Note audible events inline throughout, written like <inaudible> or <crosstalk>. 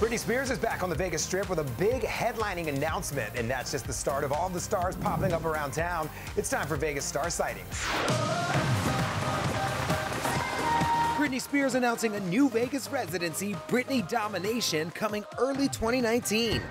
Britney Spears is back on the Vegas Strip with a big headlining announcement, and that's just the start of all the stars popping up around town. It's time for Vegas star sightings. Britney Spears announcing a new Vegas residency, Britney Domination, coming early 2019.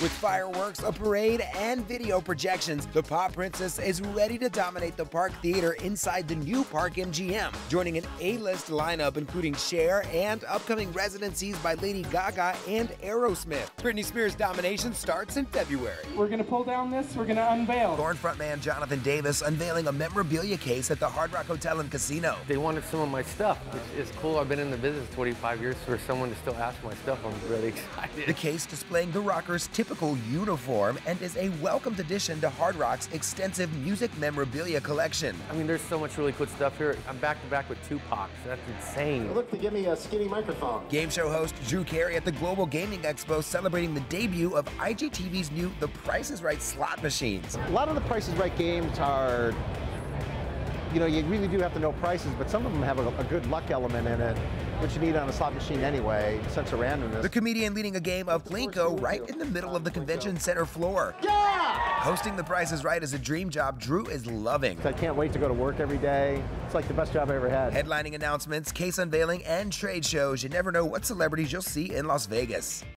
With fireworks, a parade, and video projections, the pop princess is ready to dominate the Park Theater inside the new Park MGM, joining an A-list lineup including Cher and upcoming residencies by Lady Gaga and Aerosmith. Britney Spears' domination starts in February. We're gonna pull down this, we're gonna unveil. Korn frontman Jonathan Davis unveiling a memorabilia case at the Hard Rock Hotel and Casino. They wanted some of my stuff. It's, it's cool. I've been in the business 25 years. For someone to still ask my stuff, I'm really <laughs> excited. The case displaying the rockers' typical uniform and is a welcomed addition to Hard Rock's extensive music memorabilia collection. I mean, there's so much really cool stuff here. I'm back to back with Tupac. So that's insane. Look to give me a skinny microphone. Game show host Drew Carey at the Global Gaming Expo celebrating the debut of IGT's new The Price is Right slot machines. A lot of the Price is Right games are you know, you really do have to know prices, but some of them have a, a, good luck element in it, which you need on a slot machine anyway, sense of randomness. The comedian leading a game of Plinko right in the middle of the convention center floor. Yeah! Hosting The Price is Right is a dream job Drew is loving. I can't wait to go to work every day. It's like the best job I ever had. Headlining announcements, case unveiling, and trade shows. You never know what celebrities you'll see in Las Vegas.